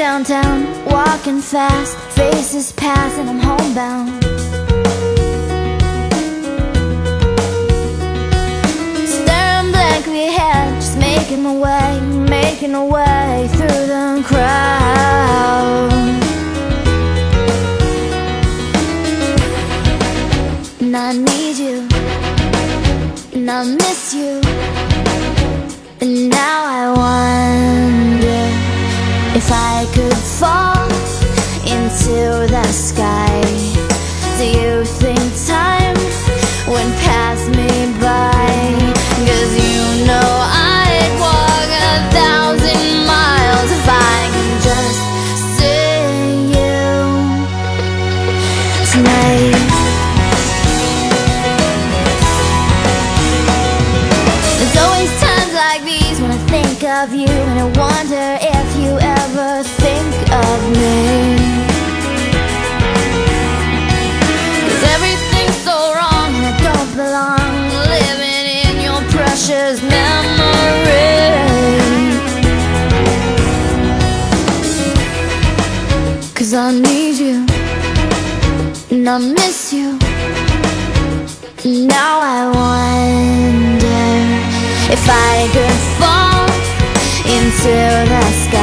downtown, walking fast Faces pass and I'm homebound. Staring blankly ahead Just making my way, making my way Through the crowd. And I need you And I miss you. And now I could fall into the sky Do you think time would pass me by? Cause you know I'd walk a thousand miles If I could just see you tonight of you And I wonder if you ever think of me. Cause everything's so wrong and I don't belong. Living in your precious memory. Cause I need you and I miss you. Now I wonder if I could fall into the sky